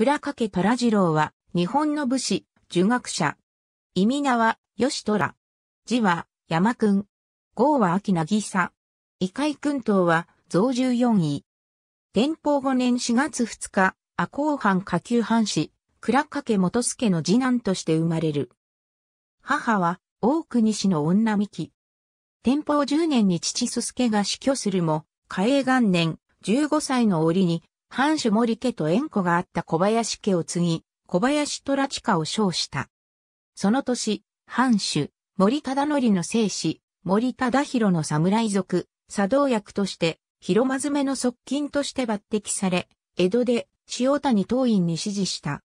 倉掛虎次郎は、日本の武士、儒学者。意味名は、吉虎。字は、山くん。号は秋なぎさ。異界君等は、増14位。天保5年4月2日、赤穂藩下級藩士、倉掛元助の次男として生まれる。母は、大国氏の女美紀。天保10年に父すすけが死去するも、嘉永元年、15歳の折に、藩主森家と縁故があった小林家を継ぎ、小林虎地家を称した。その年、藩主、森忠則の生死、森忠弘の侍族、作動役として、広間詰めの側近として抜擢され、江戸で塩谷当院に指示した。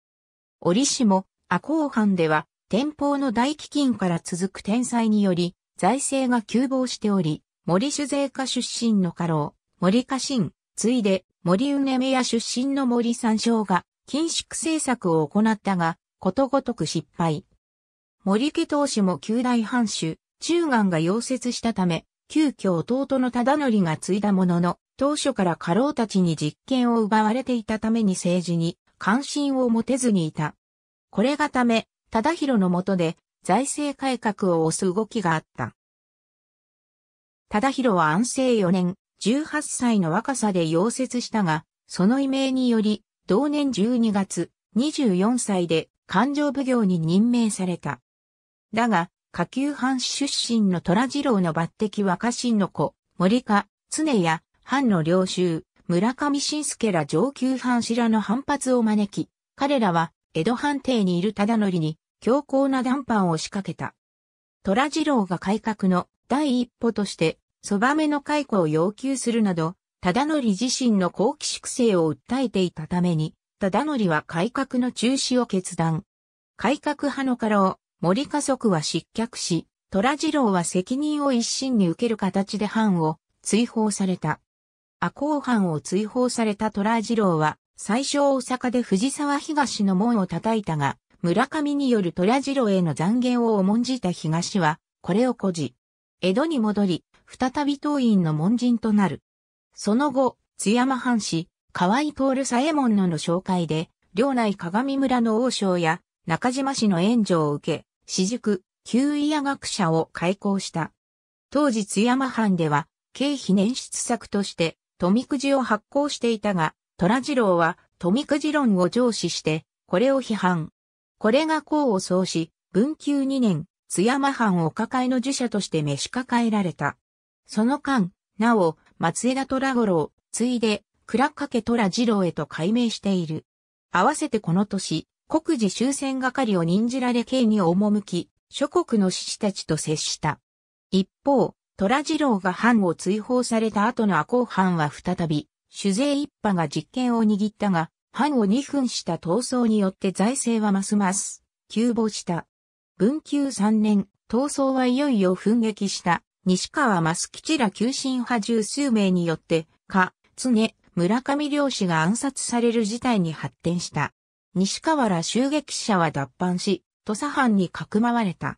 折しも、赤穂藩では、天保の大飢饉から続く天災により、財政が急暴しており、森酒税家出身の家老、森家臣、ついで、森うねめ屋出身の森三将が、緊縮政策を行ったが、ことごとく失敗。森家当主も旧大藩主、中願が溶接したため、急遽弟の忠則が継いだものの、当初から家老たちに実権を奪われていたために政治に関心を持てずにいた。これがため、忠弘の下で財政改革を推す動きがあった。忠弘は安政4年、18歳の若さで溶接したが、その異名により、同年12月、24歳で勘定奉行に任命された。だが、下級藩出身の虎次郎の抜擢は家臣の子、森家、常や、藩の領袖、村上信介ら上級藩士らの反発を招き、彼らは江戸藩邸にいる忠則に強硬な談判を仕掛けた。虎次郎が改革の第一歩として、そばめの解雇を要求するなど、忠則自身の後期粛清を訴えていたために、忠則は改革の中止を決断。改革派の家老、森家族は失脚し、虎次郎は責任を一身に受ける形で藩を追放された。赤穂藩を追放された虎次郎は、最初大阪で藤沢東の門を叩いたが、村上による虎次郎への残言を重んじた東は、これを誇示。江戸に戻り、再び当院の門人となる。その後、津山藩士、河合徹左衛門のの紹介で、領内鏡村の王将や中島氏の援助を受け、私塾、旧医学者を開校した。当時津山藩では、経費捻出策として、富くじを発行していたが、虎次郎は富くじ論を上司して、これを批判。これが功を奏し、文久2年、津山藩お抱えの儒者として召し抱えられた。その間、なお、松枝虎五郎、ついで、倉掛虎次郎へと改名している。合わせてこの年、国事終戦係を任じられ刑に赴き、諸国の志士たちと接した。一方、虎次郎が藩を追放された後の赤穂藩は再び、酒税一派が実権を握ったが、藩を二分した闘争によって財政はますます、急暴した。文久三年、闘争はいよいよ奮撃した、西川増吉ら急進派十数名によって、か、常、村上漁師が暗殺される事態に発展した。西河原襲撃者は脱藩し、土佐藩にかくまわれた。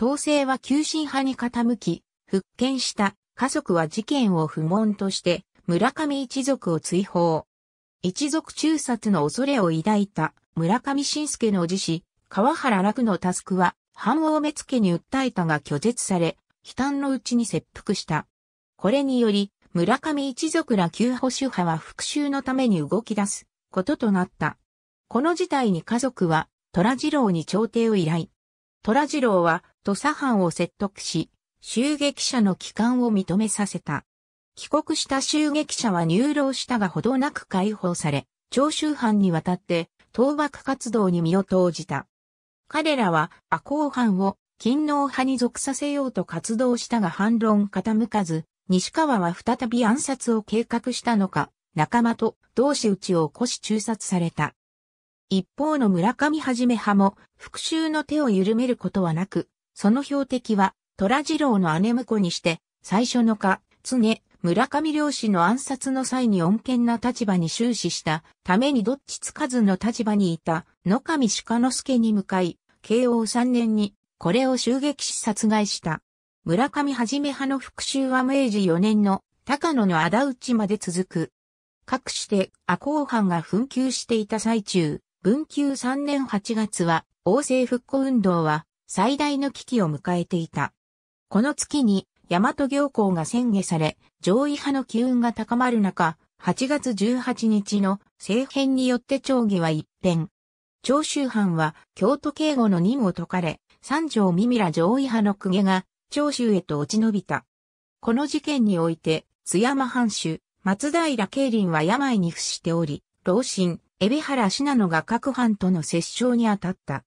統制は急進派に傾き、復権した家族は事件を不問として、村上一族を追放。一族中殺の恐れを抱いた村上信介の自子、川原楽のタスクは、藩王目付に訴えたが拒絶され、悲嘆のうちに切腹した。これにより、村上一族ら旧保守派は復讐のために動き出すこととなった。この事態に家族は、虎次郎に調停を依頼。虎次郎は、土佐藩を説得し、襲撃者の帰還を認めさせた。帰国した襲撃者は入牢したがほどなく解放され、長州藩に渡って倒幕活動に身を投じた。彼らは赤穂藩を勤王派に属させようと活動したが反論傾かず、西川は再び暗殺を計画したのか、仲間と同士討ちを起こし中殺された。一方の村上はじめ派も復讐の手を緩めることはなく、その標的は虎次郎の姉婿にして、最初のか、常、村上漁師の暗殺の際に恩恵な立場に終始したためにどっちつかずの立場にいた野上鹿之助に向かい、慶応3年にこれを襲撃し殺害した。村上はじめ派の復讐は明治4年の高野の仇討ちまで続く。各して赤穂藩が紛糾していた最中、文久3年8月は、王政復古運動は最大の危機を迎えていた。この月に、大和行幸が宣言され、上位派の機運が高まる中、8月18日の政変によって町議は一変。長州藩は京都警護の任を解かれ、三条耳ら上位派の公家が長州へと落ち延びた。この事件において、津山藩主、松平慶林は病に伏しており、老臣、海老原信濃が各藩との折衝に当たった。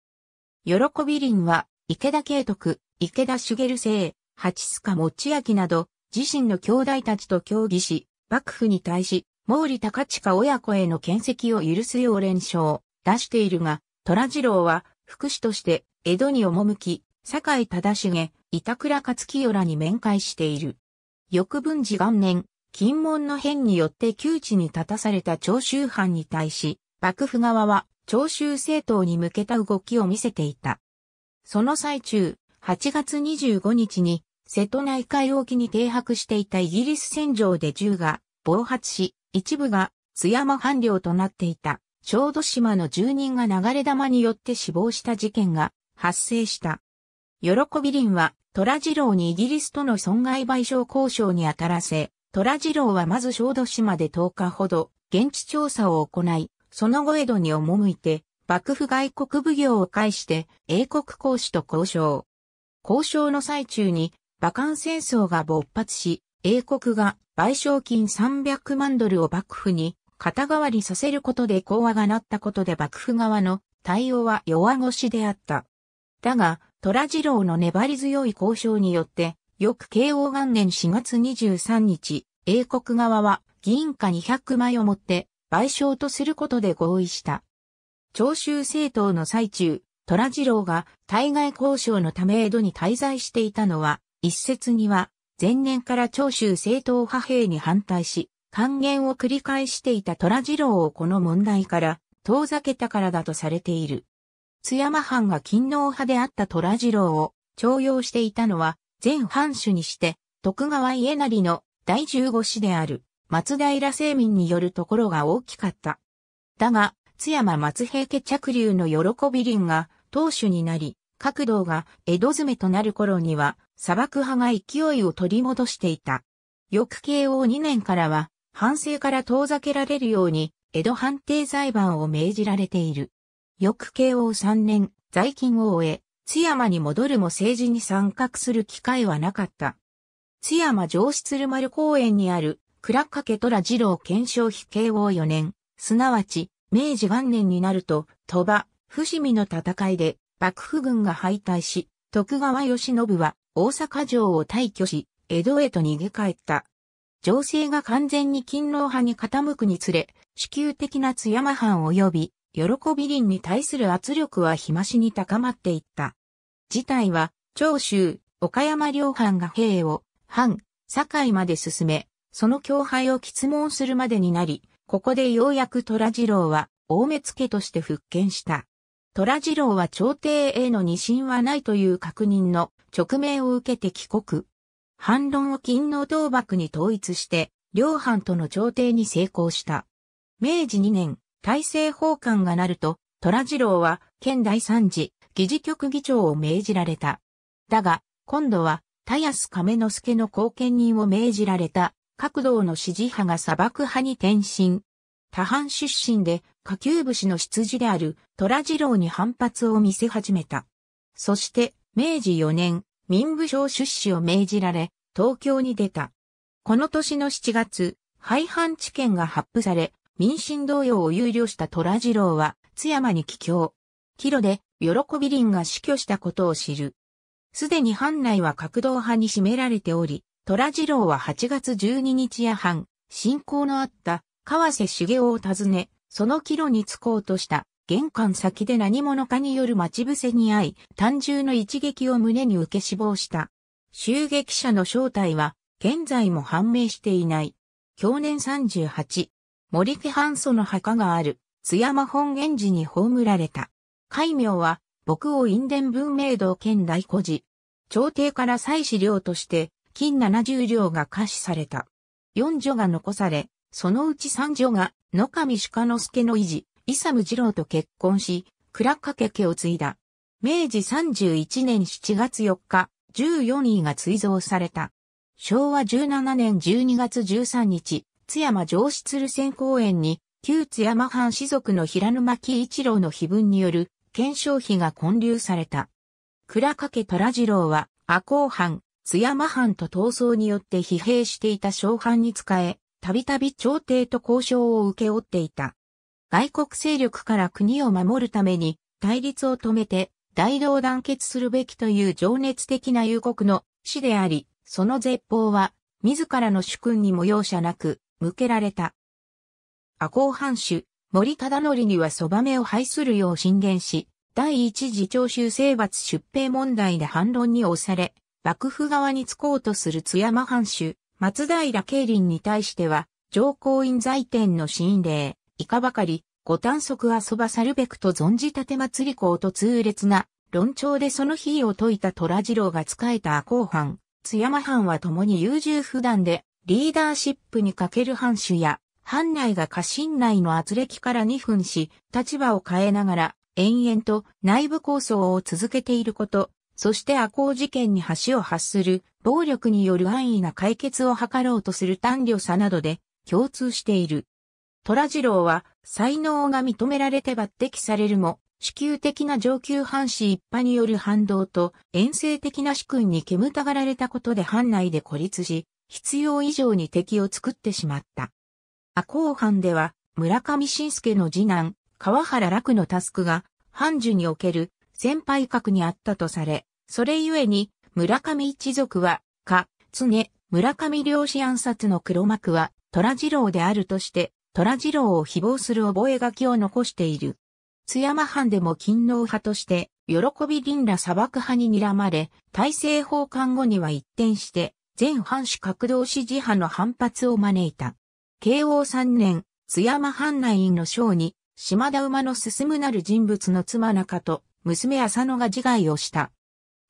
喜び林は、池田慶徳、池田茂生、八須賀持明など、自身の兄弟たちと協議し、幕府に対し、毛利高近親子への見跡を許すよう連勝、出しているが、虎次郎は、副使として江戸に赴き、坂井忠重、板倉勝清らに面会している。翌文治元年、金門の変によって窮地に立たされた長州藩に対し、幕府側は長州政党に向けた動きを見せていた。その最中、8月25日に瀬戸内海沖に停泊していたイギリス戦場で銃が暴発し、一部が津山藩領となっていた小豆島の住人が流れ玉によって死亡した事件が発生した。喜び林は虎次郎にイギリスとの損害賠償交渉に当たらせ、虎次郎はまず小豆島で10日ほど現地調査を行い、その後江戸に赴いて、幕府外国奉行を介して英国公使と交渉。交渉の最中に馬漢戦争が勃発し、英国が賠償金300万ドルを幕府に肩代わりさせることで講和がなったことで幕府側の対応は弱腰であった。だが、虎次郎の粘り強い交渉によって、翌慶応元年4月23日、英国側は銀貨200枚をもって賠償とすることで合意した。長州政党の最中、虎次郎が対外交渉のため江戸に滞在していたのは、一説には前年から長州政党派兵に反対し、還元を繰り返していた虎次郎をこの問題から遠ざけたからだとされている。津山藩が勤王派であった虎次郎を徴用していたのは、前藩主にして、徳川家成の第十五子である松平聖民によるところが大きかった。だが、津山松平家着流の喜び林が当主になり、各道が江戸詰めとなる頃には、砂漠派が勢いを取り戻していた。翌慶応2年からは、反省から遠ざけられるように、江戸判定裁判を命じられている。翌慶応3年、在勤を終え、津山に戻るも政治に参画する機会はなかった。津山上質鶴丸公園にある、倉掛虎次郎検証費慶応4年、すなわち、明治元年になると、鳥羽、伏見の戦いで、幕府軍が敗退し、徳川義信は大阪城を退去し、江戸へと逃げ帰った。情勢が完全に勤労派に傾くにつれ、支給的な津山藩及び、喜び林に対する圧力は日増しに高まっていった。事態は、長州、岡山両藩が兵を、藩、堺まで進め、その強敗を詰問するまでになり、ここでようやく虎次郎は、大目付として復権した。虎次郎は朝廷への二審はないという確認の直命を受けて帰国。反論を勤王倒幕に統一して、両藩との朝廷に成功した。明治2年、大政奉還がなると、虎次郎は、県第三次、議事局議長を命じられた。だが、今度は、田安亀之助の後見人を命じられた、各道の支持派が砂漠派に転身。他藩出身で、下級武士の出自である、虎次郎に反発を見せ始めた。そして、明治4年、民部省出資を命じられ、東京に出た。この年の7月、廃藩置県が発布され、民進同様を有料した虎次郎は、津山に帰郷。帰路で、喜び林が死去したことを知る。すでに藩内は格道派に占められており、虎次郎は8月12日夜半、信仰のあった川瀬茂雄を訪ね、その帰路に着こうとした玄関先で何者かによる待ち伏せに遭い、単銃の一撃を胸に受け死亡した。襲撃者の正体は、現在も判明していない。去年38、森家半祖の墓がある、津山本源寺に葬られた。戒名は、牧王印伝文明堂県大古寺。朝廷から祭祀料として、金70両が可視された。四女が残され、そのうち三女が野上鹿之助の維持、イサム次郎と結婚し、倉掛家を継いだ。明治31年7月4日、14位が追贈された。昭和17年12月13日、津山上質鶴線公園に、旧津山藩士族の平沼木一郎の碑文による検証碑が建立された。倉掛虎次郎は、赤穂藩、津山藩と闘争によって疲弊していた小藩に仕え、たびたび朝廷と交渉を受け負っていた。外国勢力から国を守るために対立を止めて大同団結するべきという情熱的な友国の死であり、その絶望は自らの主君にも容赦なく向けられた。赤穂藩主、森忠則にはそばめを排するよう進言し、第一次長州征伐出兵問題で反論に押され、幕府側につこうとする津山藩主、松平慶林に対しては、上皇院在天の神霊、以下ばかり、ご短足遊ばさるべくと存じ立て祭り公と痛烈な論調でその日を説いた虎次郎が仕えた赤穂藩、津山藩は共に優柔不断でリーダーシップに欠ける藩主や、藩内が家臣内の圧力から2分し、立場を変えながら、延々と内部構想を続けていること、そして赤穂事件に橋を発する、暴力による安易な解決を図ろうとする単慮さなどで共通している。虎次郎は才能が認められて抜擢されるも、支給的な上級藩士一派による反動と、遠征的な主君に煙たがられたことで藩内で孤立し、必要以上に敵を作ってしまった。赤穂藩では、村上信介の次男、川原楽のタスクが、藩主における先輩格にあったとされ、それゆえに、村上一族は、か、常、村上漁師暗殺の黒幕は、虎次郎であるとして、虎次郎を誹謗する覚書を残している。津山藩でも勤王派として、喜び林羅砂漠派に睨まれ、大政奉還後には一転して、全藩主格動支持派の反発を招いた。慶応三年、津山藩内院の将に、島田馬の進むなる人物の妻中と、娘浅野が自害をした。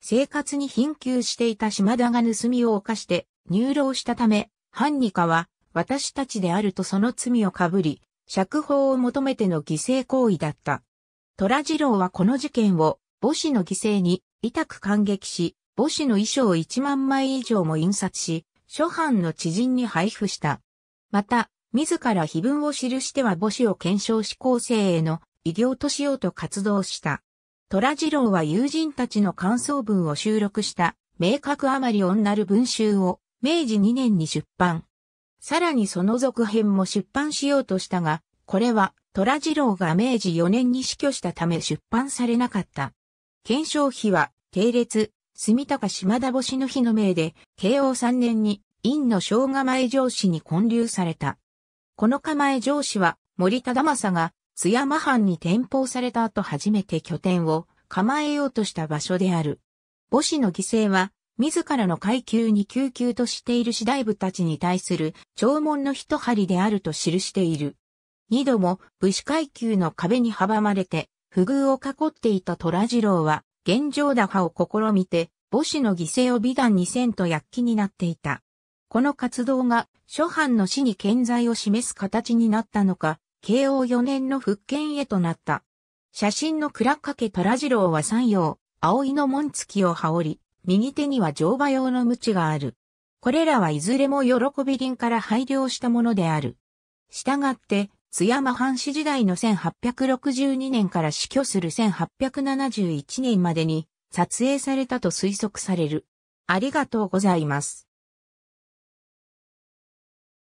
生活に貧窮していた島田が盗みを犯して入牢したため、藩二課は私たちであるとその罪をかぶり、釈放を求めての犠牲行為だった。虎次郎はこの事件を母子の犠牲に痛く感激し、母子の衣装を1万枚以上も印刷し、諸藩の知人に配布した。また、自ら碑文を記しては母子を検証し後世への異業としようと活動した。虎次郎は友人たちの感想文を収録した明確あまり女る文集を明治2年に出版。さらにその続編も出版しようとしたが、これは虎次郎が明治4年に死去したため出版されなかった。検証費は、定列、住高島田星の日の命で、慶応3年に、院の小構え上司に建立された。この構え上司は、森忠正が、津山藩に転封された後初めて拠点を構えようとした場所である。母子の犠牲は、自らの階級に救急としている次第部たちに対する弔問の一針であると記している。二度も武士階級の壁に阻まれて不遇を囲っていた虎次郎は現状打破を試みて母子の犠牲を美談にせんと躍起になっていた。この活動が諸藩の死に健在を示す形になったのか、慶応4年の復権へとなった。写真の倉掛虎次郎は三葉、葵の紋付きを羽織り、右手には乗馬用の鞭がある。これらはいずれも喜び林から配慮したものである。したがって、津山藩士時代の1862年から死去する1871年までに撮影されたと推測される。ありがとうございます。